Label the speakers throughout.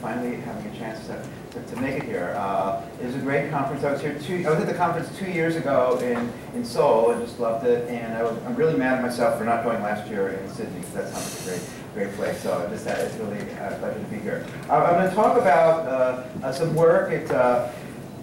Speaker 1: finally having a chance to, to, to make it here. Uh, it was a great conference. I was here two, I was at the conference two years ago in, in Seoul and just loved it. And I I'm really mad at myself for not going last year in Sydney because that sounds like a great, great place. So I just, it's really a pleasure to be here. Uh, I'm going to talk about uh, uh, some work. Uh,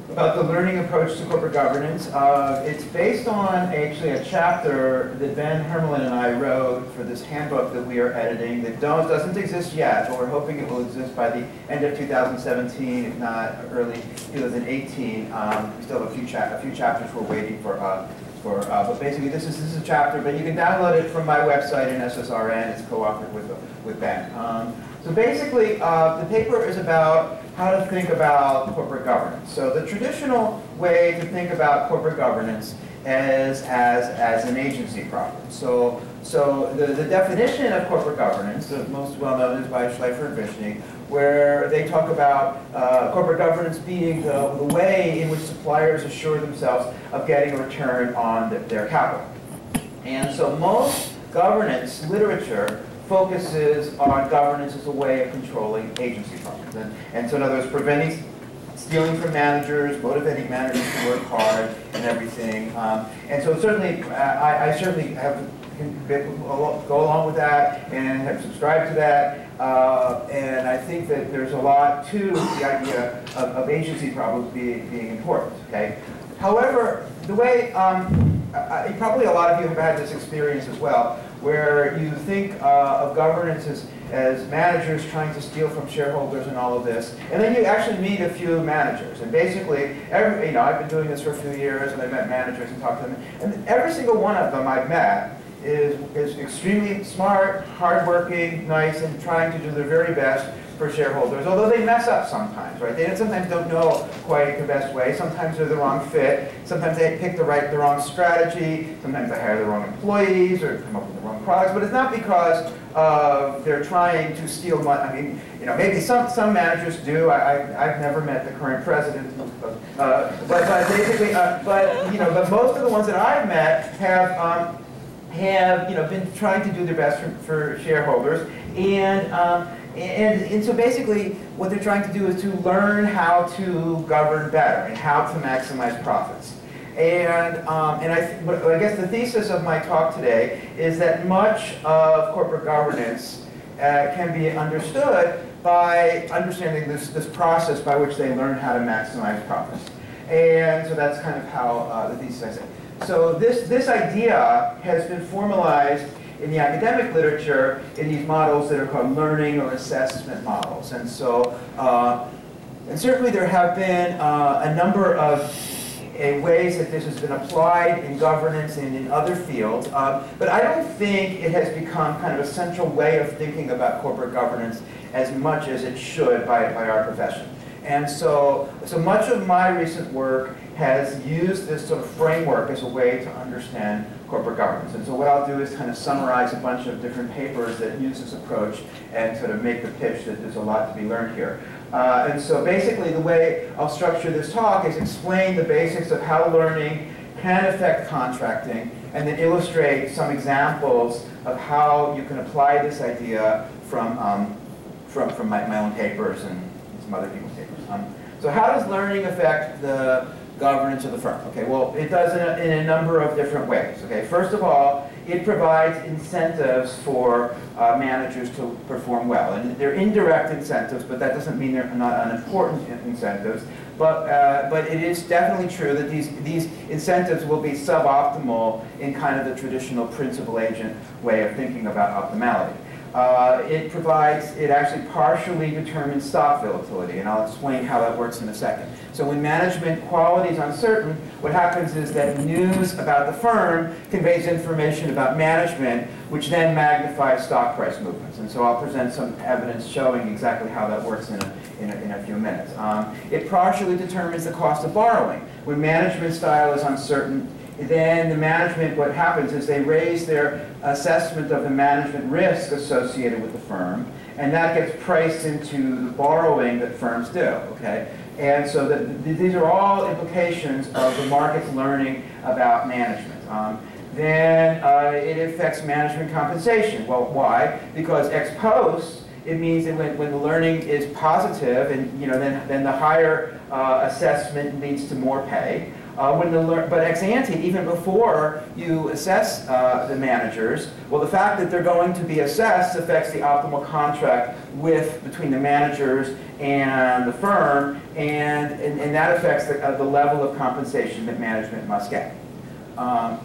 Speaker 1: about the learning approach to corporate governance. Uh, it's based on actually a chapter that Ben Hermalin and I wrote for this handbook that we are editing that don't, doesn't exist yet, but we're hoping it will exist by the end of 2017, if not early 2018. Um, we still have a few, cha a few chapters we're waiting for. Uh, for uh, but basically, this is this is a chapter, but you can download it from my website in SSRN. It's co-authored with with Ben. Um, so basically, uh, the paper is about how to think about corporate governance. So the traditional way to think about corporate governance is as, as an agency problem. So, so the, the definition of corporate governance, the most well known is by Shleifer and Vishny, where they talk about uh, corporate governance being the, the way in which suppliers assure themselves of getting a return on the, their capital. And so most governance literature focuses on governance as a way of controlling agency functions. And, and so in other words, preventing stealing from managers, motivating managers to work hard and everything. Um, and so certainly, uh, I, I, certainly have go along with that and have subscribed to that. Uh, and I think that there's a lot to the idea of, of agency problems being, being important, okay? However, the way, um, I, probably a lot of you have had this experience as well, where you think uh, of governance as, as managers trying to steal from shareholders and all of this, and then you actually meet a few managers. And basically, every, you know, I've been doing this for a few years, and I've met managers and talked to them, and every single one of them I've met is, is extremely smart, hardworking, nice, and trying to do their very best for shareholders, although they mess up sometimes, right? They sometimes don't know quite the best way. Sometimes they're the wrong fit. Sometimes they pick the right, the wrong strategy. Sometimes they hire the wrong employees or come up with the wrong products. But it's not because uh, they're trying to steal money. I mean, you know, maybe some, some managers do. I, I, have never met the current president. Uh, but, but basically, uh, but, you know, but most of the ones that I've met have, um, have, you know, been trying to do their best for, for shareholders. And, um, and, and so basically, what they're trying to do is to learn how to govern better and how to maximize profits. And, um, and I, I, guess the thesis of my talk today is that much of corporate governance uh, can be understood by understanding this, this process by which they learn how to maximize profits. And so that's kind of how uh, the thesis I say. So this, this idea has been formalized in the academic literature in these models that are called learning or assessment models. And so, uh, and certainly there have been uh, a number of uh, ways that this has been applied in governance and in other fields. Uh, but I don't think it has become kind of a central way of thinking about corporate governance as much as it should by, by our profession. And so, so much of my recent work has used this sort of framework as a way to understand corporate governance. And so what I'll do is kind of summarize a bunch of different papers that use this approach and sort of make the pitch that there's a lot to be learned here. Uh, and so basically the way I'll structure this talk is explain the basics of how learning can affect contracting and then illustrate some examples of how you can apply this idea from, um, from, from my, my own papers and some other people's papers. Um, so how does learning affect the governance of the firm? Okay, well, it does in a, in a number of different ways. Okay, first of all, it provides incentives for uh, managers to perform well. And they're indirect incentives, but that doesn't mean they're not unimportant incentives. But, uh, but it is definitely true that these, these incentives will be suboptimal in kind of the traditional principal agent way of thinking about optimality. Uh, it provides, it actually partially determines stock volatility, and I'll explain how that works in a second. So when management quality is uncertain, what happens is that news about the firm conveys information about management, which then magnifies stock price movements. And so I'll present some evidence showing exactly how that works in a, in a, in a few minutes. Um, it partially determines the cost of borrowing. When management style is uncertain, then the management, what happens is they raise their assessment of the management risk associated with the firm, and that gets priced into the borrowing that firms do, okay? And so the, these are all implications of the market's learning about management. Um, then uh, it affects management compensation. Well, why? Because ex post, it means that when, when the learning is positive, and you know, then, then the higher uh, assessment leads to more pay. Uh, when the but ex ante, even before you assess uh, the managers, well, the fact that they're going to be assessed affects the optimal contract with between the managers and the firm, and, and, and that affects the, uh, the level of compensation that management must get. Um,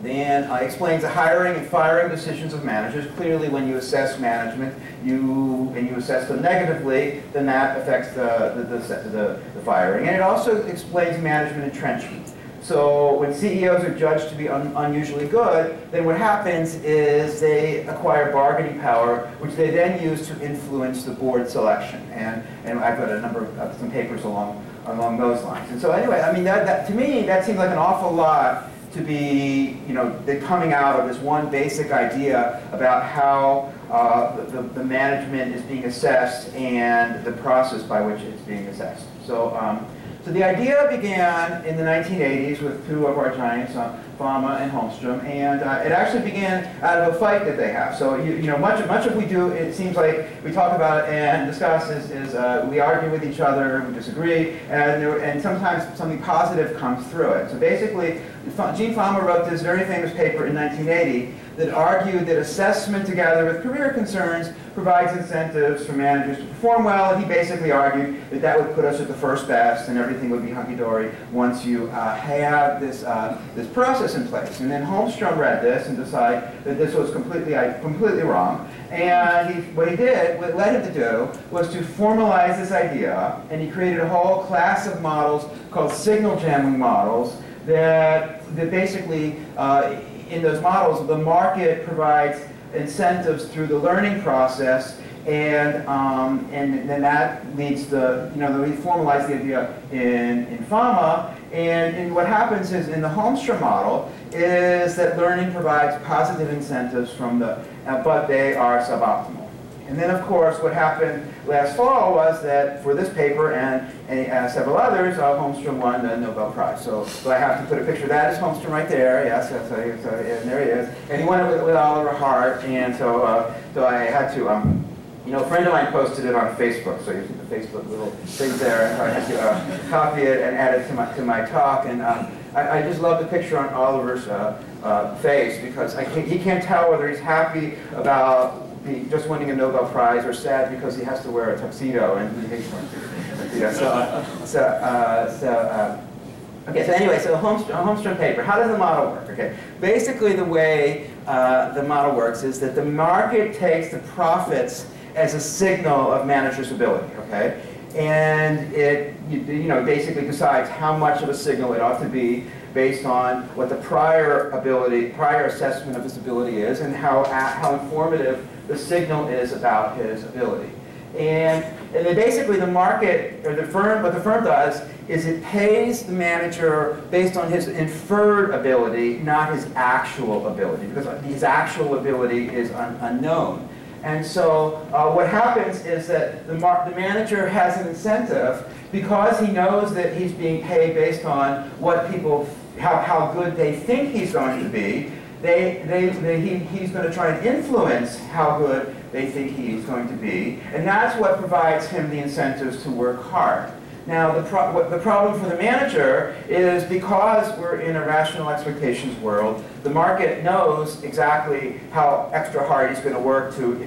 Speaker 1: then uh, explains the hiring and firing decisions of managers. Clearly, when you assess management, you and you assess them negatively, then that affects the, the, the, the, the firing. And it also explains management entrenchment. So when CEOs are judged to be un unusually good, then what happens is they acquire bargaining power, which they then use to influence the board selection. And, and I've got a number of uh, some papers along, along those lines. And so anyway, I mean, that, that, to me, that seems like an awful lot to be, you know, coming out of this one basic idea about how uh, the, the, management is being assessed and the process by which it's being assessed. So, um, so the idea began in the 1980s with two of our giants, uh, and Holmstrom, and uh, it actually began out of a fight that they have. So you, you know, much much of we do, it seems like we talk about and discuss is, is uh, we argue with each other, we disagree, and there, and sometimes something positive comes through it. So basically, Gene Fama wrote this very famous paper in 1980 that argued that assessment together with career concerns provides incentives for managers to perform well. He basically argued that that would put us at the first best and everything would be hunky-dory once you uh, have this, uh, this process in place. And then Holmstrom read this and decided that this was completely, completely wrong. And he, what he did, what led him to do, was to formalize this idea, and he created a whole class of models called signal jamming models that, that basically uh, in those models, the market provides incentives through the learning process, and um, and then that leads to you know we formalize the idea in in Fama, and, and what happens is in the Holmstrom model is that learning provides positive incentives from the, uh, but they are suboptimal. And then, of course, what happened last fall was that for this paper and, and uh, several others, uh, Holmstrom won the Nobel Prize. So, so I have to put a picture. Of that is Holmstrom right there. Yes, so, and there he is. And he won it with, with Oliver Hart. And so, uh, so I had to, um, you know, a friend of mine posted it on Facebook. So you see the Facebook little thing there. And I had to uh, copy it and add it to my, to my talk. And um, I, I, just love the picture on Oliver's uh, uh, face because can't, he can't tell whether he's happy about be just winning a Nobel Prize or sad because he has to wear a tuxedo and he hates one. so, so, uh, so uh, okay, so anyway, so Holmstrom, Holmstrom paper, how does the model work? Okay, basically the way uh, the model works is that the market takes the profits as a signal of manager's ability, okay? And it, you, you know, basically decides how much of a signal it ought to be based on what the prior ability, prior assessment of his ability is and how, how informative the signal is about his ability. And, and then basically the market, or the firm, what the firm does is it pays the manager based on his inferred ability, not his actual ability, because his actual ability is un unknown. And so uh, what happens is that the, the manager has an incentive because he knows that he's being paid based on what people, how, how good they think he's going to be, they, they, they, he, he's going to try and influence how good they think he's going to be. And that's what provides him the incentives to work hard. Now, the, pro what, the problem for the manager is because we're in a rational expectations world, the market knows exactly how extra hard he's going to work to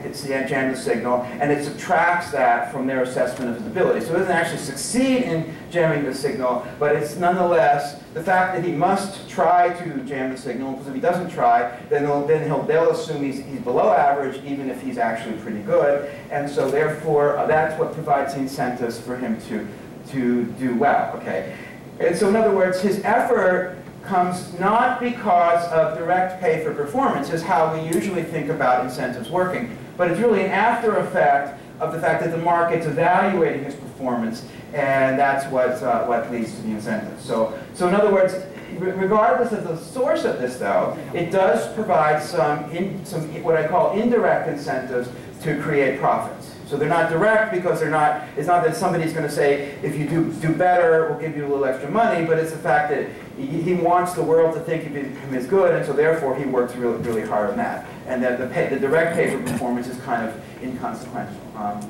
Speaker 1: jam the signal, and it subtracts that from their assessment of his ability. So it doesn't actually succeed in jamming the signal, but it's nonetheless the fact that he must try to jam the signal, because if he doesn't try, then they'll, then he'll, they'll assume he's, he's below average, even if he's actually pretty good. And so therefore, uh, that's what provides the incentives for him to to do well, okay? And so in other words, his effort comes not because of direct pay for performance, is how we usually think about incentives working, but it's really an after effect of the fact that the market's evaluating his performance, and that's what, uh, what leads to the incentives. So, so in other words, regardless of the source of this, though, it does provide some, in, some what I call indirect incentives to create profits. So they're not direct because they're not, it's not that somebody's going to say, if you do, do better, we'll give you a little extra money, but it's the fact that he, he wants the world to think of him as good, and so therefore he works really, really hard on that. and that the, pay, the direct pay for performance is kind of inconsequential. Um,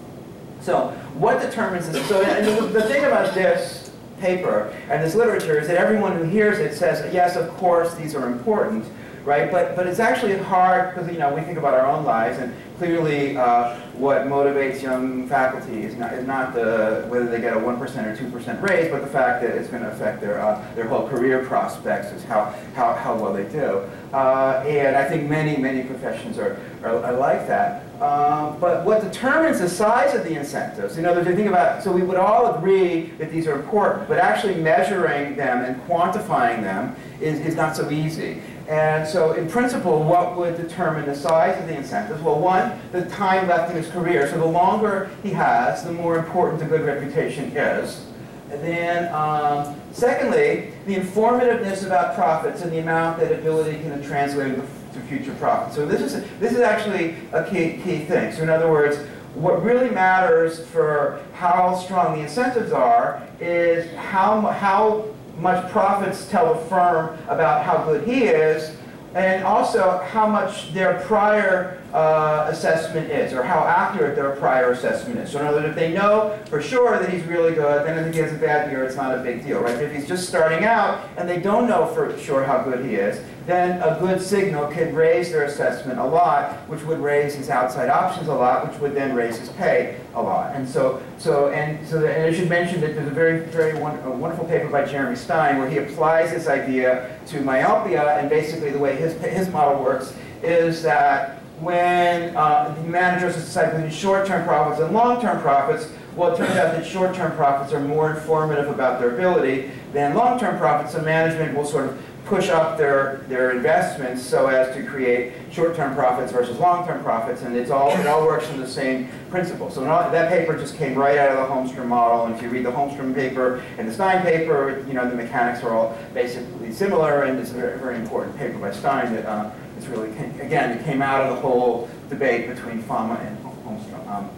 Speaker 1: so what determines this? So and the, the thing about this paper and this literature is that everyone who hears it says, yes, of course, these are important, right? But, but it's actually hard because, you know, we think about our own lives and clearly uh, what motivates young faculty is not, is not the, whether they get a 1% or 2% raise, but the fact that it's going to affect their, uh, their whole career prospects is how, how, how well they do. Uh, and I think many, many professions are, are, are like that. Um, but what determines the size of the incentives, in other words, you think about, so we would all agree that these are important, but actually measuring them and quantifying them is, is not so easy. And so in principle, what would determine the size of the incentives? Well, one, the time left in his career. So the longer he has, the more important a good reputation is. And then, um, secondly, the informativeness about profits and the amount that ability can translate to future profits. So this is, this is actually a key, key thing. So in other words, what really matters for how strong the incentives are is how, how much profits tell a firm about how good he is, and also how much their prior uh, assessment is, or how accurate their prior assessment is. So in other words, if they know for sure that he's really good, then if he has a bad year, it's not a big deal, right? If he's just starting out and they don't know for sure how good he is, then a good signal could raise their assessment a lot, which would raise his outside options a lot, which would then raise his pay a lot. And so, so and so, the, and I should mention that there's a very, very one, a wonderful paper by Jeremy Stein where he applies this idea to myopia, and basically the way his his model works is that when uh, the managers decide between short-term profits and long-term profits, well, it turns out that short-term profits are more informative about their ability than long-term profits, so management will sort of push up their, their investments so as to create short-term profits versus long-term profits, and it's all, it all works from the same principle. So all, that paper just came right out of the Holmstrom model, and if you read the Holmstrom paper and the Stein paper, you know, the mechanics are all basically similar, and it's a very, very important paper by Stein that uh, really, again, it came out of the whole debate between Fama and Holmstrom. Um,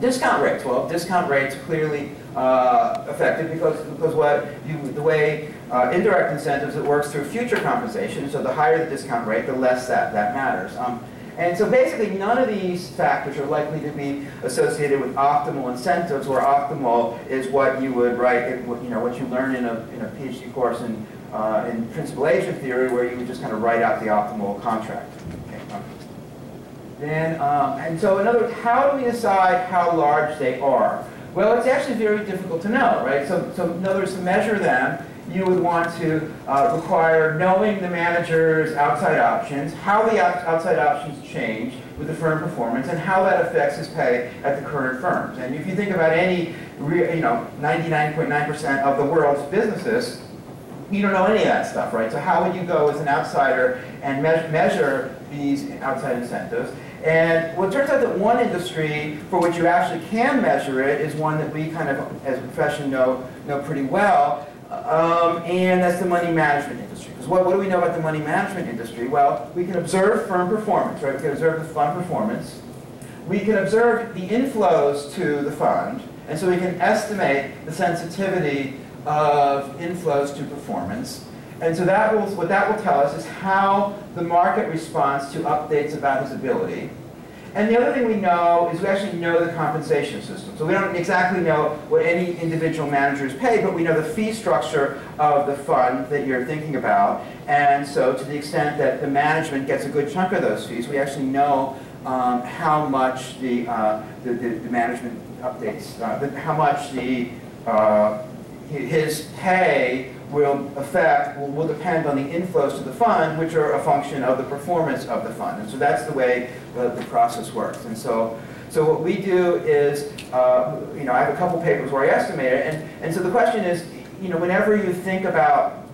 Speaker 1: discount rates, well, discount rates clearly uh, affected because, because what you, the way uh, indirect incentives, it works through future compensation, so the higher the discount rate, the less that, that matters. Um, and so basically none of these factors are likely to be associated with optimal incentives, where optimal is what you would write, you know, what you learn in a, in a PhD course in, uh, in principal agent theory, where you would just kind of write out the optimal contract. Okay. Then, um, and so in other words, how do we decide how large they are? Well, it's actually very difficult to know, right? So, so in other words, to measure them, you would want to uh, require knowing the manager's outside options, how the outside options change with the firm performance, and how that affects his pay at the current firms. And if you think about any, you know, 99.9% of the world's businesses, you don't know any of that stuff, right? So how would you go as an outsider and me measure these outside incentives? And well, it turns out that one industry for which you actually can measure it is one that we kind of, as a profession, know, know pretty well, um, and that's the money management industry. Because what, what do we know about the money management industry? Well, we can observe firm performance, right? We can observe the fund performance. We can observe the inflows to the fund, and so we can estimate the sensitivity of inflows to performance. And so that will, what that will tell us is how the market responds to updates about his ability. And the other thing we know is we actually know the compensation system. So we don't exactly know what any individual manager is paid, but we know the fee structure of the fund that you're thinking about. And so to the extent that the management gets a good chunk of those fees, we actually know um, how much the, uh, the, the, the, management updates, uh, the, how much the, uh, his pay will affect, will, will depend on the inflows to the fund, which are a function of the performance of the fund. And so that's the way the, the process works. And so, so what we do is, uh, you know, I have a couple papers where I estimate it, and, and so the question is, you know, whenever you think about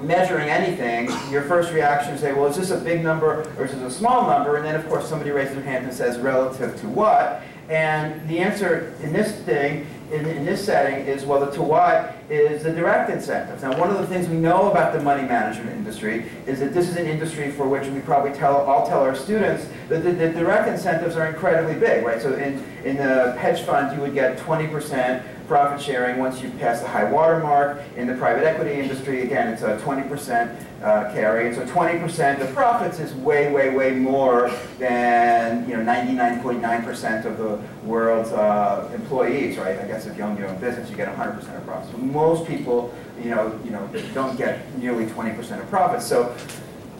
Speaker 1: measuring anything, your first reaction is say, well, is this a big number or is this a small number? And then, of course, somebody raises their hand and says, relative to what? And the answer in this thing in, in this setting is, well, the to what is the direct incentives. Now, one of the things we know about the money management industry is that this is an industry for which we probably tell, all tell our students that the, the direct incentives are incredibly big, right? So in, in the hedge fund, you would get 20% profit sharing once you pass the high water mark. In the private equity industry, again, it's a 20% uh, carry. And so 20% of profits is way, way, way more than you know 99.9% of the world's uh, employees, right? I guess if you own your own business, you get 100% of profits. Most people, you know, you know, don't get nearly 20% of profits. So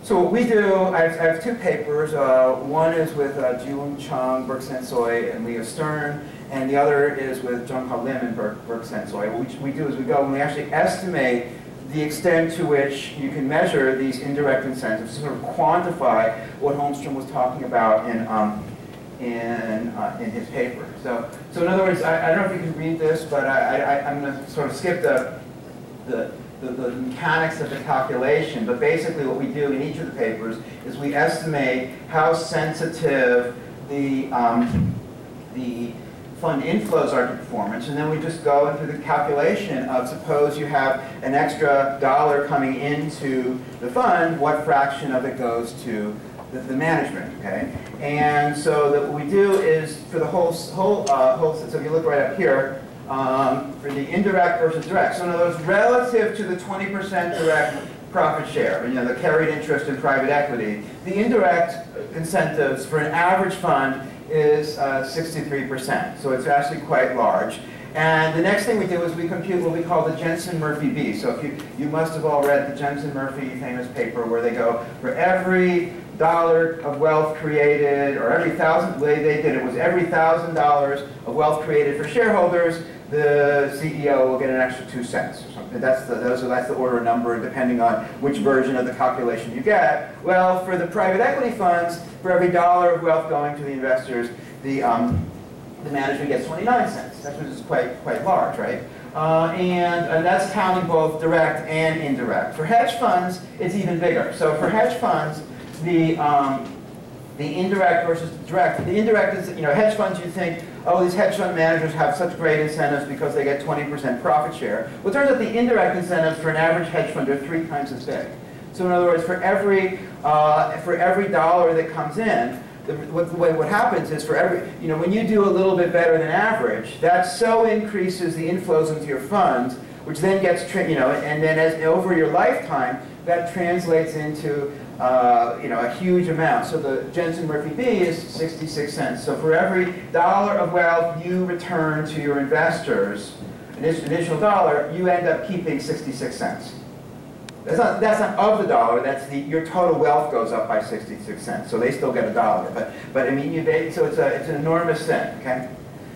Speaker 1: so what we do, I have, I have two papers. Uh, one is with uh, Jun Chung, Berk Sensoy, and Leo Stern, and the other is with Jongha Lim and Berk, Berk Sensoy. What we, we do is we go and we actually estimate the extent to which you can measure these indirect incentives, to sort of quantify what Holmstrom was talking about in, um, in, uh, in his paper. So, so in other words, I, I don't know if you can read this, but I, I, I'm going to sort of skip the, the, the, the mechanics of the calculation, but basically what we do in each of the papers is we estimate how sensitive the, um, the fund inflows are to performance, and then we just go into the calculation of suppose you have an extra dollar coming into the fund, what fraction of it goes to the, the management, okay? And so that what we do is for the whole, whole, uh, whole so if you look right up here, um, for the indirect versus direct. So in other words, relative to the 20% direct profit share, you know, the carried interest in private equity, the indirect incentives for an average fund is uh, 63%. So it's actually quite large. And the next thing we do is we compute what we call the Jensen-Murphy B. So if you, you must have all read the Jensen-Murphy famous paper where they go, for every dollar of wealth created, or every thousand, the way they did it was every thousand dollars of wealth created for shareholders, the CEO will get an extra two cents or something. That's the, those, that's the order of number depending on which version of the calculation you get. Well, for the private equity funds, for every dollar of wealth going to the investors, the, um, the management gets 29 cents. That was quite, quite large, right? Uh, and, and that's counting both direct and indirect. For hedge funds, it's even bigger. So for hedge funds, the, um, the indirect versus the direct. The indirect is, you know, hedge funds, you think, oh, these hedge fund managers have such great incentives because they get 20% profit share. Well, it turns out the indirect incentives for an average hedge fund are three times as big. So in other words, for every, uh, for every dollar that comes in, the, what, what happens is for every, you know, when you do a little bit better than average, that so increases the inflows into your funds, which then gets, you know, and then as over your lifetime, that translates into uh, you know, a huge amount. So the Jensen Murphy B is 66 cents. So for every dollar of wealth you return to your investors, an initial dollar, you end up keeping 66 cents. That's not, that's not of the dollar, that's the, your total wealth goes up by 66 cents. So they still get a dollar. But, but I mean, you, they, so it's, a, it's an enormous thing, okay?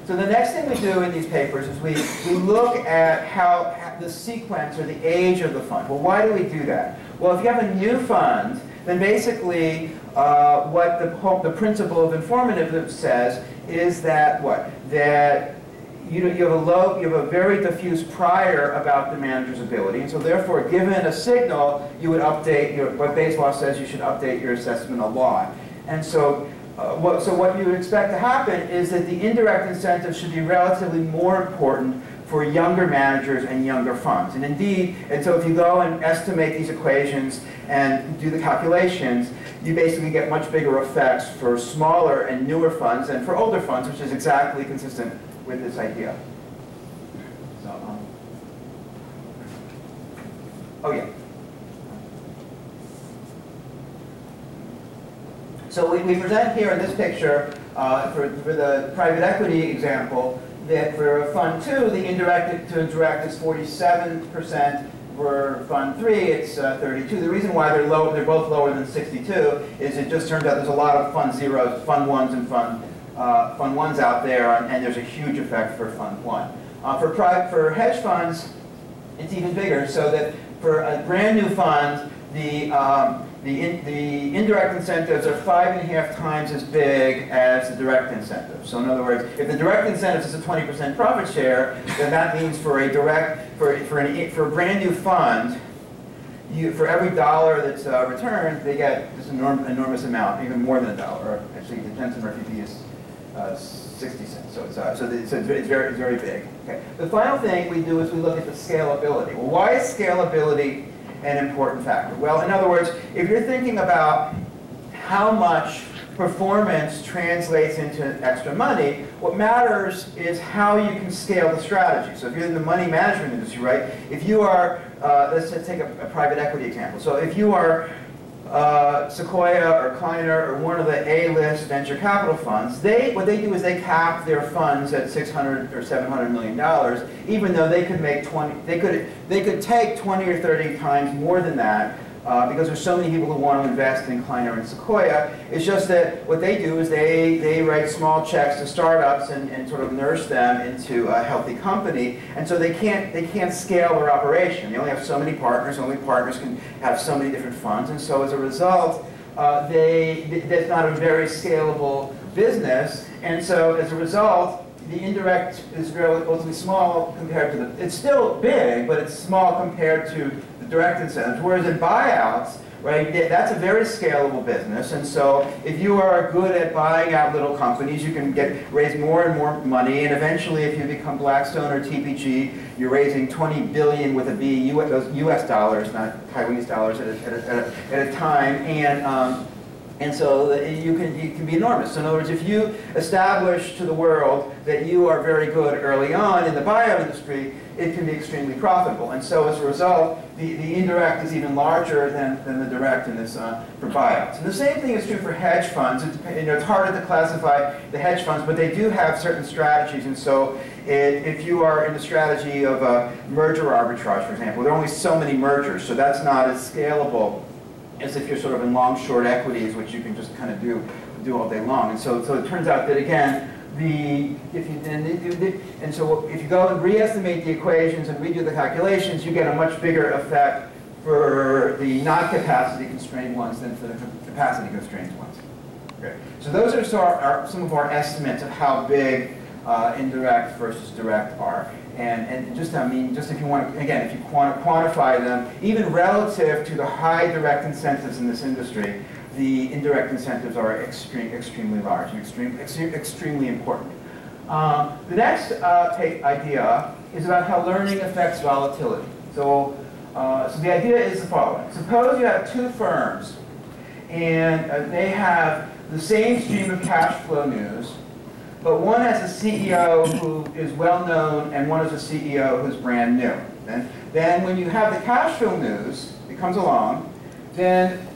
Speaker 1: So the next thing we do in these papers is we, we look at how the sequence or the age of the fund. Well, why do we do that? Well, if you have a new fund, then basically uh, what the, the principle of informative says is that what? That you, you have a low, you have a very diffuse prior about the manager's ability, and so therefore, given a signal, you would update your, what Bayes law says you should update your assessment a lot. And so, uh, what, so what you would expect to happen is that the indirect incentive should be relatively more important for younger managers and younger funds. And indeed, and so if you go and estimate these equations and do the calculations, you basically get much bigger effects for smaller and newer funds than for older funds, which is exactly consistent with this idea. So, um, oh yeah. So we, we present here in this picture, uh, for, for the private equity example, that for Fund 2, the indirect to direct is 47%. For Fund 3, it's uh, 32. The reason why they're low, they're both lower than 62 is it just turns out there's a lot of Fund Zeros, Fund 1s and Fund, uh, fund 1s out there, and, there's a huge effect for Fund 1. Uh, for, for hedge funds, it's even bigger, so that for a brand new fund, the um, the, in, the indirect incentives are five and a half times as big as the direct incentives. So in other words, if the direct incentives is a 20% profit share, then that means for a direct, for, for, an, for a brand new fund, you, for every dollar that's uh, returned, they get this enorm, enormous amount, even more than a dollar. Actually, the Jensen Murphy B is uh, 60 cents. So it's, uh, so it's, it's very, it's very big. Okay. The final thing we do is we look at the scalability. Well, why is scalability an important factor? Well, in other words, if you're thinking about how much performance translates into extra money, what matters is how you can scale the strategy. So if you're in the money management industry, right, if you are, uh, let's take a, a, private equity example. So if you are uh, Sequoia or Kleiner or one of the A-list venture capital funds, they what they do is they cap their funds at 600 or 700 million dollars, even though they could make 20, they could they could take 20 or 30 times more than that uh, because there's so many people who want to invest in Kleiner and Sequoia. It's just that what they do is they, they write small checks to startups and, and sort of nurse them into a healthy company. And so they can't, they can't scale their operation. They only have so many partners. Only partners can have so many different funds. And so as a result, uh, they, that's not a very scalable business. And so as a result, the indirect is relatively small compared to the, it's still big, but it's small compared to the direct incentives. Whereas in buyouts, right, that's a very scalable business. And so if you are good at buying out little companies, you can get raise more and more money. And eventually, if you become Blackstone or TPG, you're raising 20 billion with a B, those U.S. dollars, not Taiwanese dollars, at a, at a, at a time. And um, and so you can, you can be enormous. So in other words, if you establish to the world that you are very good early on in the buyout industry, it can be extremely profitable. And so as a result, the, the indirect is even larger than, than the direct in this uh, for buyouts. And the same thing is true for hedge funds. It's, you know, it's harder to classify the hedge funds, but they do have certain strategies. And so it, if you are in the strategy of a merger arbitrage, for example, there are only so many mergers, so that's not as scalable as if you're sort of in long short equities, which you can just kind of do do all day long. And so, so it turns out that again, the if you and, and so if you go and re-estimate the equations and redo the calculations, you get a much bigger effect for the not capacity constrained ones than for the capacity constrained ones. Okay. So those are, some of our estimates of how big uh, indirect versus direct are. And, and just, I mean, just if you want to, again, if you to quantify them, even relative to the high direct incentives in this industry, the indirect incentives are extreme, extremely large and extreme, extreme, extremely important. Um, the next uh, idea is about how learning affects volatility. So, uh, so the idea is the following. Suppose you have two firms and uh, they have the same stream of cash flow news, but one has a CEO who is well known and one has a CEO who's brand new. Then, then when you have the cash flow news that comes along, then,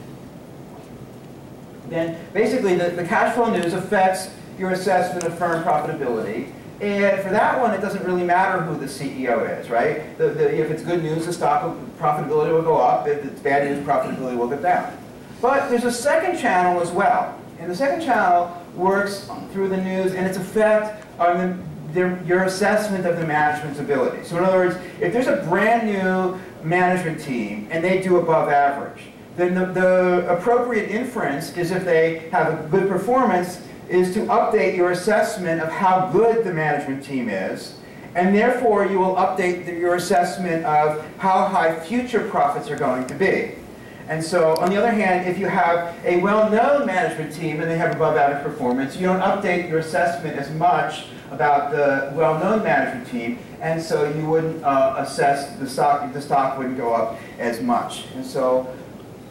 Speaker 1: then basically the, the cash flow news affects your assessment of firm profitability. And for that one, it doesn't really matter who the CEO is, right? The, the, if it's good news, the stock profitability will go up. If it's bad news, profitability will go down. But there's a second channel as well. And the second channel works through the news and its effect on um, the, their, your assessment of the management's ability. So in other words, if there's a brand new management team and they do above average, then the, the appropriate inference is if they have a good performance is to update your assessment of how good the management team is and therefore you will update the, your assessment of how high future profits are going to be. And so, on the other hand, if you have a well-known management team and they have above average performance, you don't update your assessment as much about the well-known management team, and so you wouldn't uh, assess the stock, the stock wouldn't go up as much. And so,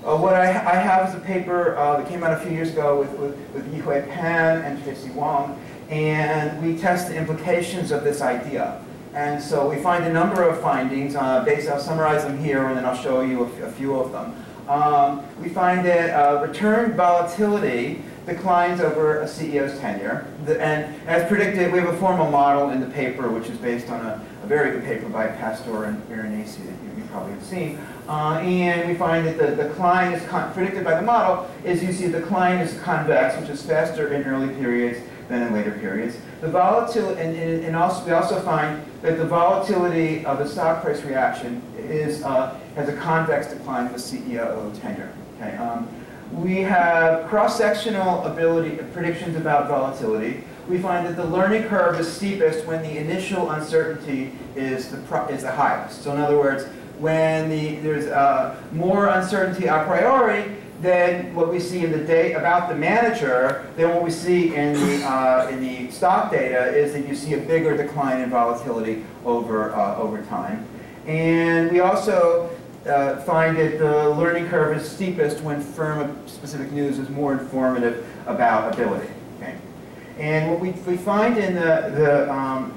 Speaker 1: uh, what I, I, have is a paper uh, that came out a few years ago with, with, with Yihui Pan and Tracy Wang, and we test the implications of this idea. And so we find a number of findings, uh, based, I'll summarize them here, and then I'll show you a, few of them um, we find that uh, return volatility declines over a CEO's tenure. The, and as predicted, we have a formal model in the paper, which is based on a, a very good paper by Pastor and Veronesi that you, you, probably have seen. Uh, and we find that the decline is predicted by the model is you see the decline is convex, which is faster in early periods than in later periods. The volatility, and, and, and also, we also find that the volatility of the stock price reaction is, uh, has a convex decline with CEO tenure. Okay? Um, we have cross-sectional ability predictions about volatility. We find that the learning curve is steepest when the initial uncertainty is the, is the highest. So in other words, when the, there's uh, more uncertainty a priori, than what we see in the data about the manager, then what we see in the, uh, in the stock data is that you see a bigger decline in volatility over, uh, over time. And we also uh, find that the learning curve is steepest when firm-specific news is more informative about ability. Okay? And what we, we find in the, the um,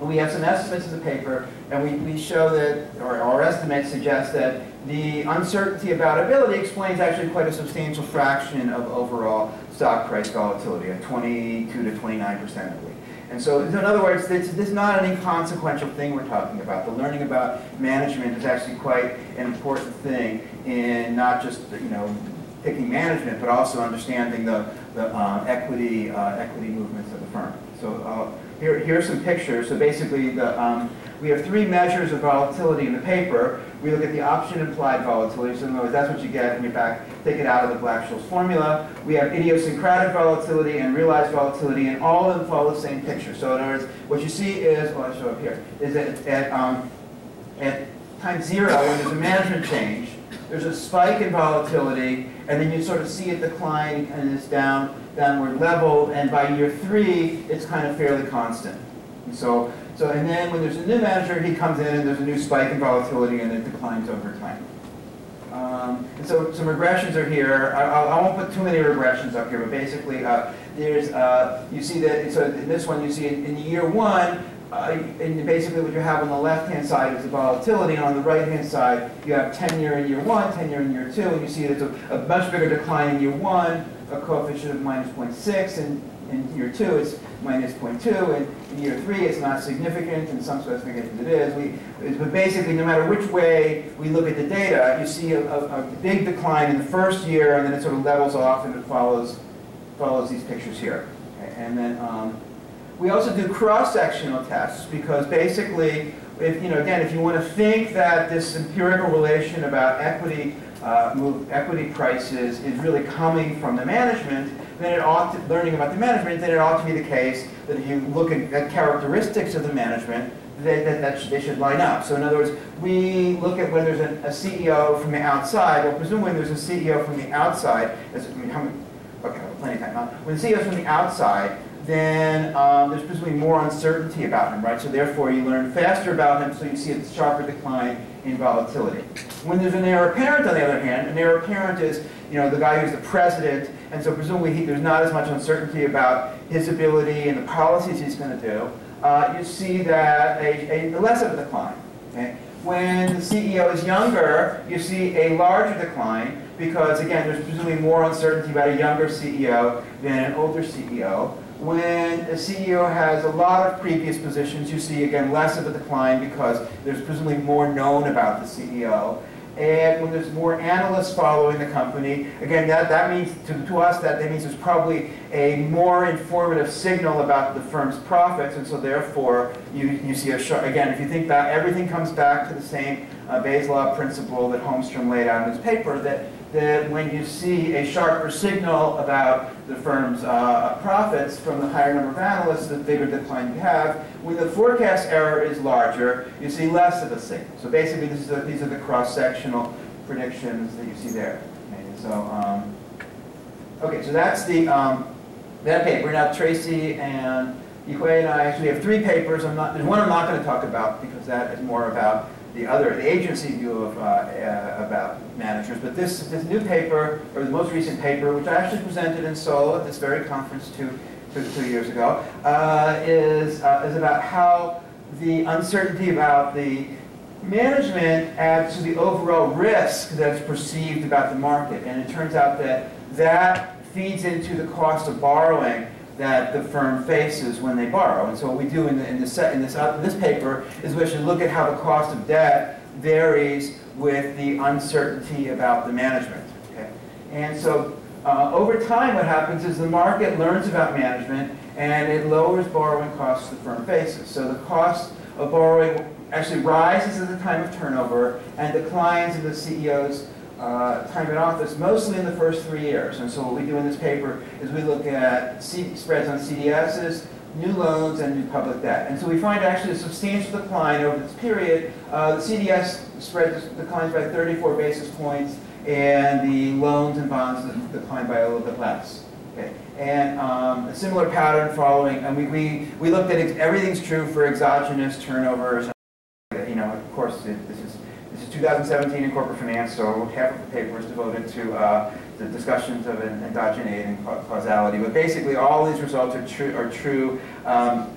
Speaker 1: we have some estimates in the paper, and we, we show that, or our estimates suggest that the uncertainty about ability explains actually quite a substantial fraction of overall stock price volatility, at 22 to 29 percent, believe. And so, in other words, this, this is not an inconsequential thing we're talking about. The learning about management is actually quite an important thing in not just, you know, picking management, but also understanding the, the uh, equity, uh, equity movements of the firm. So uh, here, are some pictures. So basically, the, um, we have three measures of volatility in the paper. We look at the option implied volatility, so in other words, that's what you get when you back, take it out of the Black-Scholes formula. We have idiosyncratic volatility and realized volatility, and all of them follow the same picture. So in other words, what you see is, well, I'll show up here, is that at, um, at time zero, when there's a management change, there's a spike in volatility, and then you sort of see it decline and it's down, downward level, and by year three, it's kind of fairly constant. And so so, and then when there's a new manager, he comes in and there's a new spike in volatility and it declines over time. Um, and so some regressions are here. I, I, won't put too many regressions up here, but basically uh, there's, uh, you see that, so in this one you see in, in year one, uh, and basically what you have on the left-hand side is the volatility, and on the right-hand side you have tenure in year one, tenure in year two, and you see it's a, a much bigger decline in year one, a coefficient of minus 0.6, and in year two it's minus 0.2, and in year three it's not significant, in some specifications it is. We, but basically, no matter which way we look at the data, you see a, a, a, big decline in the first year, and then it sort of levels off and it follows, follows these pictures here. Okay? And then um, we also do cross-sectional tests because basically, if, you know, again, if you want to think that this empirical relation about equity uh, move, equity prices is really coming from the management, then it ought to, learning about the management, then it ought to be the case that if you look at, characteristics of the management, they, that, that they should line up. So in other words, we look at when there's a, a CEO from the outside, well, presumably there's a CEO from the outside, as, I mean, how many, okay, plenty of time. When the CEO is from the outside, then um, there's presumably more uncertainty about him, right? So therefore, you learn faster about him, so you see a sharper decline in volatility. When there's an heir apparent, on the other hand, an heir apparent is, you know, the guy who's the president, and so presumably he, there's not as much uncertainty about his ability and the policies he's going to do. Uh, you see that a, a, less of a decline. Okay? When the CEO is younger, you see a larger decline because, again, there's presumably more uncertainty about a younger CEO than an older CEO. When a CEO has a lot of previous positions, you see, again, less of a decline because there's presumably more known about the CEO. And when there's more analysts following the company, again, that, that means, to, to us, that, that means there's probably a more informative signal about the firm's profits, and so therefore, you, you see a sharp, again, if you think back, everything comes back to the same uh, Bayes' law principle that Holmstrom laid out in his paper, that that when you see a sharper signal about the firm's uh, profits from the higher number of analysts, the bigger decline you have. When the forecast error is larger, you see less of a signal. So basically, a, these are the cross-sectional predictions that you see there. Okay, so, um, okay, so that's the um, that paper. Now, Tracy and Yue and I actually have three papers. I'm not, there's one I'm not going to talk about because that is more about the other, the agency view of, uh, uh, about managers. But this, this new paper, or the most recent paper, which I actually presented in Seoul at this very conference two, two, two years ago, uh, is, uh, is about how the uncertainty about the management adds to the overall risk that's perceived about the market. And it turns out that that feeds into the cost of borrowing that the firm faces when they borrow. And so what we do in, the, in, the in this, uh, this paper is we actually look at how the cost of debt varies with the uncertainty about the management. Okay? And so uh, over time what happens is the market learns about management and it lowers borrowing costs the firm faces. So the cost of borrowing actually rises at the time of turnover and declines in the CEO's uh, time in office, mostly in the first three years. And so what we do in this paper is we look at C spreads on CDSs, new loans, and new public debt. And so we find actually a substantial decline over this period. Uh, the CDS spread declines by 34 basis points, and the loans and bonds declined by a little bit less. Okay. And um, a similar pattern following, and we, we, we looked at, ex- everything's true for exogenous turnovers. You know, of course, it- this is, this is 2017 in corporate finance, so half of the paper is devoted to uh, the discussions of en- endogeneity and causality. But basically, all these results are true, are true um,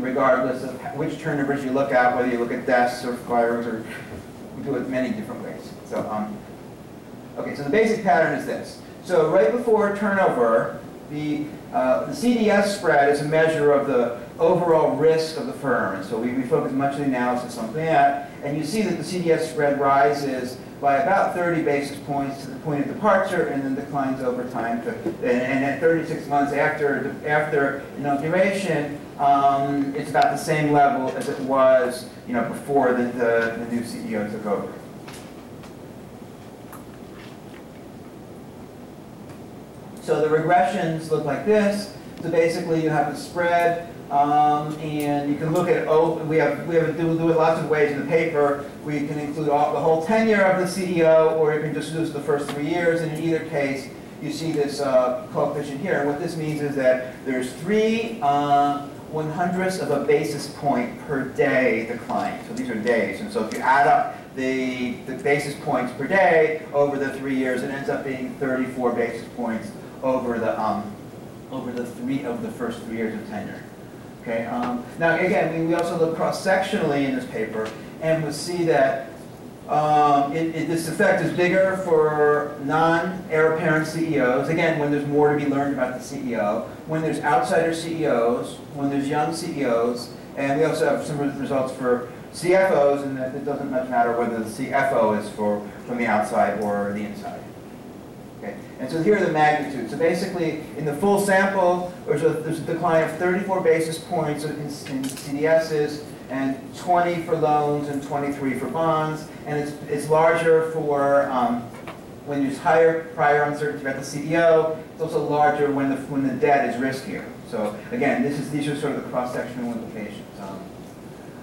Speaker 1: regardless of which turnovers you look at, whether you look at deaths or fires, or do it many different ways. So, um, okay, so the basic pattern is this. So right before turnover, the, uh, the CDS spread is a measure of the overall risk of the firm. And so we, we focus much of the analysis on that. And you see that the CDS spread rises by about 30 basis points to the point of departure and then declines over time. To, and, and at 36 months after, after inauguration, um, it's about the same level as it was you know, before the, the, the new CEO took over. So the regressions look like this. So basically, you have the spread, um, and you can look at, oh, we have, we have, do, do it lots of ways in the paper. We can include all, the whole tenure of the CEO, or you can just use the first three years, and in either case, you see this uh, coefficient here. And what this means is that there's three uh, one hundredths of a basis point per day decline. So these are days. And so if you add up the, the basis points per day over the three years, it ends up being 34 basis points over the, um, over the three of the first three years of tenure. Okay. Um, now again, we, we also look cross-sectionally in this paper, and we see that um, it, it, this effect is bigger for non-heir apparent CEOs. Again, when there's more to be learned about the CEO, when there's outsider CEOs, when there's young CEOs, and we also have some results for CFOs, and it doesn't much matter whether the CFO is for from the outside or the inside. Okay. And so here are the magnitudes. So basically, in the full sample, there's a, there's a decline of 34 basis points in, in CDSs, and 20 for loans and 23 for bonds. And it's, it's larger for um, when there's higher prior uncertainty about the CEO. It's also larger when the, when the debt is riskier. So again, this is, these are sort of the cross-sectional implications. Um,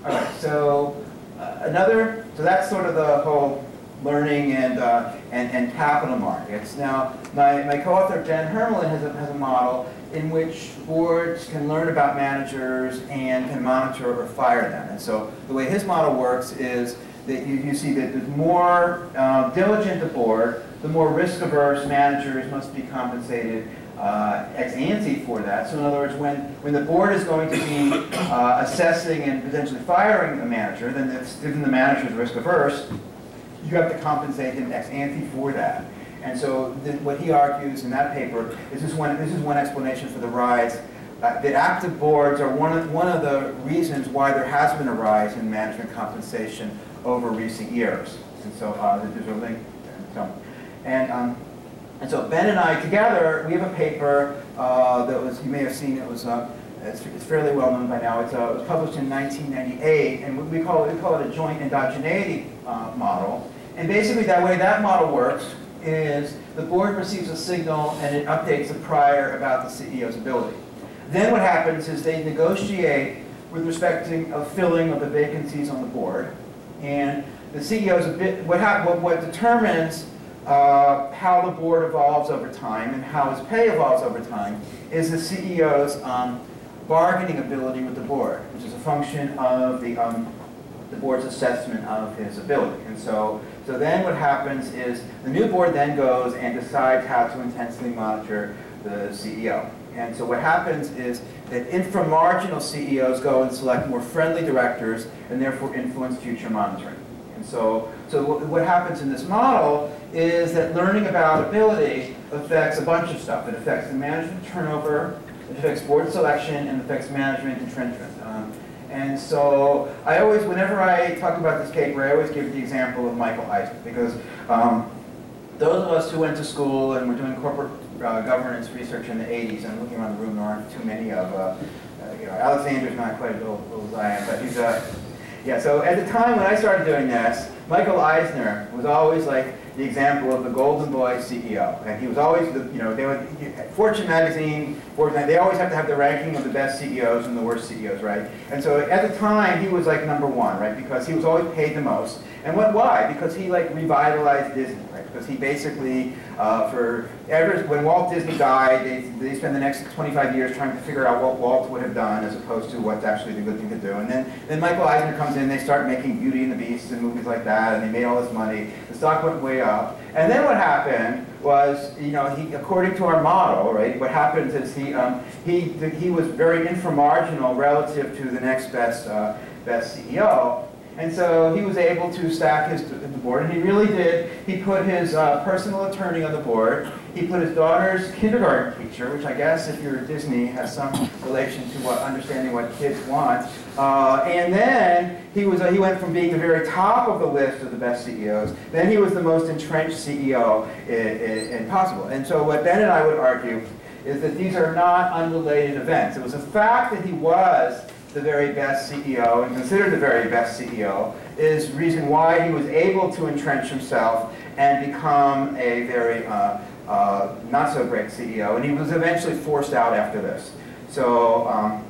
Speaker 1: all right, so uh, another, so that's sort of the whole learning and, uh, and, and capital markets. Now, my, my co-author Ben Hermalin has a, has a model in which boards can learn about managers and can monitor or fire them. And so the way his model works is that you, you see that the more uh, diligent the board, the more risk-averse managers must be compensated uh, ex ante for that. So in other words, when, when the board is going to be uh, assessing and potentially firing a manager, then if, given the manager is risk-averse, you have to compensate him ex ante for that. And so the, what he argues in that paper is this one, this is one explanation for the rise. Uh, that active boards are one of, one of the reasons why there has been a rise in management compensation over recent years. And so uh, there's a link. So, and, um, and so Ben and I together, we have a paper uh, that was, you may have seen, it was, uh, it's, it's, fairly well known by now. It's, uh, it was published in 1998, and we call it, we call it a joint endogeneity uh, model. And basically that way that model works is the board receives a signal and it updates the prior about the CEO's ability. Then what happens is they negotiate with respect to a filling of the vacancies on the board. And the CEO's a bit, what, what, what determines uh, how the board evolves over time and how his pay evolves over time is the CEO's um, bargaining ability with the board, which is a function of the, um, the board's assessment of his ability. And so, so then what happens is the new board then goes and decides how to intensely monitor the CEO. And so what happens is that inframarginal CEOs go and select more friendly directors and therefore influence future monitoring. And so, so what happens in this model is that learning about ability affects a bunch of stuff. It affects the management turnover, it affects board selection, and affects management entrenchment. Um, and so I always, whenever I talk about this paper, I always give the example of Michael Eisner because um, those of us who went to school and were doing corporate uh, governance research in the 80s, and looking around the room, there aren't too many of, uh, uh, you know, Alexander's not quite as old, old as I am, but he's, uh, yeah, so at the time when I started doing this, Michael Eisner was always like the example of the golden boy CEO. And he was always the, you know, they would, Fortune magazine, Fortune, they always have to have the ranking of the best CEOs and the worst CEOs, right? And so at the time, he was like number one, right? Because he was always paid the most. And what, why? Because he like revitalized Disney, right? because he basically, uh, for ever, when Walt Disney died, they, they spent the next 25 years trying to figure out what Walt would have done as opposed to what's actually the good thing to do. And then, then Michael Eisner comes in, they start making Beauty and the Beast and movies like that, and they made all this money. Stock went way up. And then what happened was, you know, he, according to our model, right, what happens is he, um, he, he was very inframarginal relative to the next best, uh, best CEO. And so he was able to stack his the board, and he really did. He put his uh, personal attorney on the board. He put his daughter's kindergarten teacher, which I guess if you're Disney has some relation to what understanding what kids want. Uh, and then he was uh, he went from being the very top of the list of the best CEOs. Then he was the most entrenched CEO in, in, possible. And so what Ben and I would argue is that these are not unrelated events. It was a fact that he was the very best CEO and considered the very best CEO is reason why he was able to entrench himself and become a very uh, uh, not so great CEO. And he was eventually forced out after this. So um,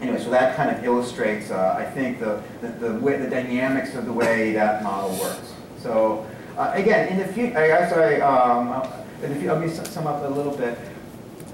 Speaker 1: anyway, so that kind of illustrates, uh, I think, the, the, the, way, the dynamics of the way that model works. So uh, again, in the future, I guess I, um, in the let me sum up a little bit.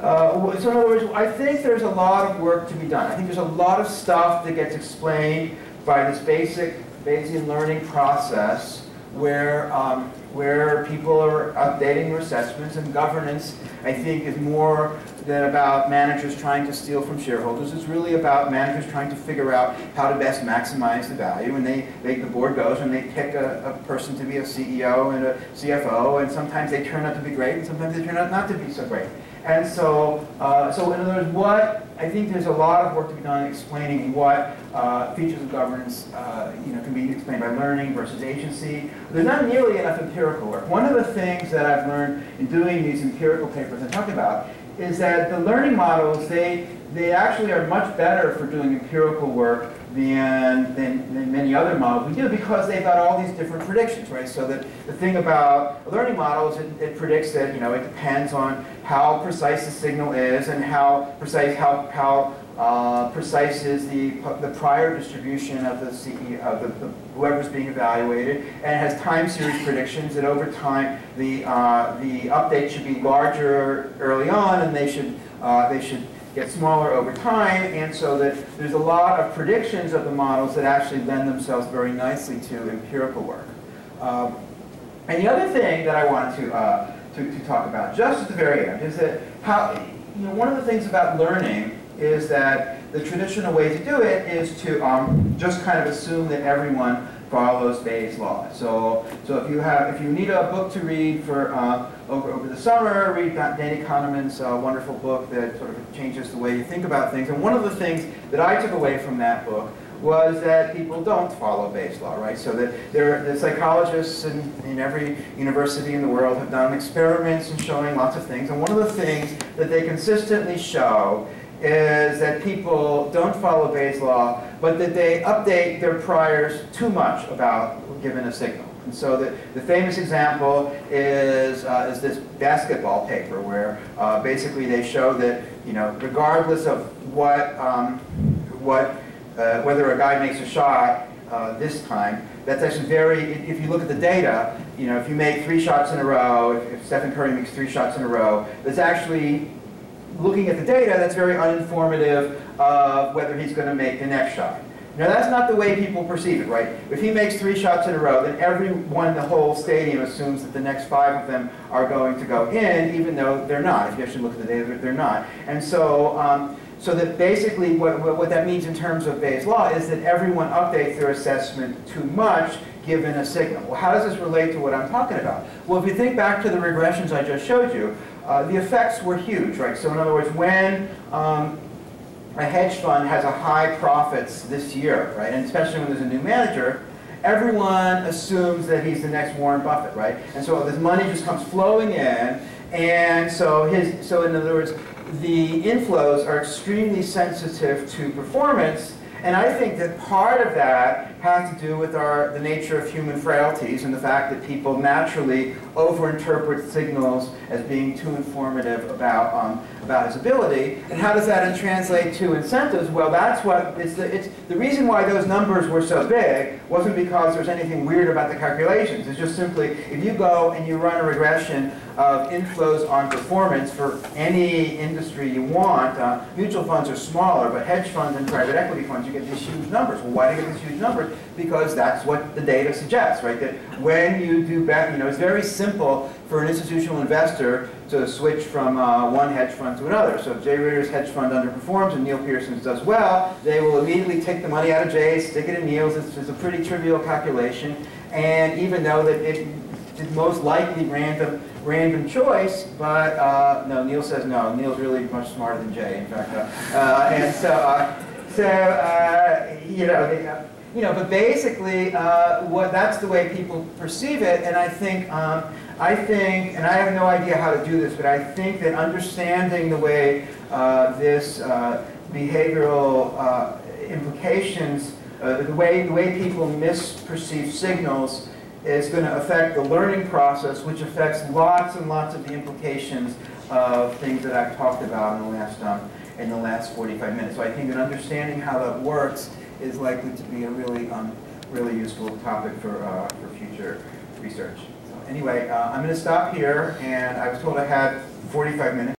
Speaker 1: Uh, so in other words, I think there's a lot of work to be done. I think there's a lot of stuff that gets explained by this basic Bayesian learning process where, um, where people are updating their assessments and governance, I think, is more than about managers trying to steal from shareholders. It's really about managers trying to figure out how to best maximize the value. And they, they the board goes and they pick a, a person to be a CEO and a CFO, and sometimes they turn out to be great, and sometimes they turn out not to be so great. And so, uh, so in other words, what I think there's a lot of work to be done explaining what uh, features of governance, uh, you know, can be explained by learning versus agency. There's not nearly enough empirical work. One of the things that I've learned in doing these empirical papers I talk about is that the learning models they they actually are much better for doing empirical work than, than, than, many other models we do because they've got all these different predictions, right? So that the thing about a learning model is it, it, predicts that, you know, it depends on how precise the signal is and how precise, how, how uh, precise is the, the prior distribution of the CE, of the, the, whoever's being evaluated, and has time series predictions that over time the, uh, the update should be larger early on and they should, uh, they should get smaller over time, and so that there's a lot of predictions of the models that actually lend themselves very nicely to empirical work. Um, and the other thing that I wanted to, uh, to, to, talk about just at the very end is that how, you know, one of the things about learning is that the traditional way to do it is to um, just kind of assume that everyone follows Bayes' law. So, so if you have, if you need a book to read for uh, over, over the summer, read Danny Kahneman's uh, wonderful book that sort of changes the way you think about things. And one of the things that I took away from that book was that people don't follow Bayes' law, right? So that there, the psychologists in, in every university in the world have done experiments and showing lots of things. And one of the things that they consistently show is that people don't follow Bayes' law, but that they update their priors too much about given a signal. And so the, the famous example is, uh, is this basketball paper where uh, basically they show that, you know, regardless of what, um, what uh, whether a guy makes a shot uh, this time, that's actually very, if you look at the data, you know, if you make three shots in a row, if, if Stephen Curry makes three shots in a row, that's actually looking at the data, that's very uninformative of whether he's going to make the next shot. Now that's not the way people perceive it, right? If he makes three shots in a row, then everyone in the whole stadium assumes that the next five of them are going to go in, even though they're not. If you actually look at the data, they're not. And so, um, so that basically what, what that means in terms of Bayes' law is that everyone updates their assessment too much given a signal. Well, how does this relate to what I'm talking about? Well, if you think back to the regressions I just showed you, uh, the effects were huge, right? So in other words, when um, a hedge fund has a high profits this year, right, and especially when there's a new manager, everyone assumes that he's the next Warren Buffett, right? And so this money just comes flowing in, and so his, so in other words, the inflows are extremely sensitive to performance, And I think that part of that has to do with our, the nature of human frailties and the fact that people naturally overinterpret signals as being too informative about, um, about his ability. And how does that translate to incentives? Well, that's what, it's the, it's, the reason why those numbers were so big wasn't because there's anything weird about the calculations. It's just simply, if you go and you run a regression of inflows on performance for any industry you want, uh, mutual funds are smaller, but hedge funds and private equity funds, you get these huge numbers. Well, why do you get these huge numbers? Because that's what the data suggests, right? That when you do better, you know, it's very simple for an institutional investor to switch from uh, one hedge fund to another. So if Jay Ritter's hedge fund underperforms and Neil Pearson's does well, they will immediately take the money out of Jay's, stick it in Neil's. It's, it's a pretty trivial calculation. And even though that it is most likely random, random choice, but uh, no, Neil says no. Neil's really much smarter than Jay, in fact. Uh, uh, and so, uh, so uh, you know, uh, you know, but basically, what that's the way people perceive it, and I think, um, I think, and I have no idea how to do this, but I think that understanding the way this behavioral implications, the way the way people misperceive signals, is going to affect the learning process, which affects lots and lots of the implications of things that I've talked about in the last um, in the last 45 minutes. So I think that understanding how that works is likely to be a really, um, really useful topic for, uh, for future research. So anyway, uh, I'm going to stop here, and I was told I had 45 minutes.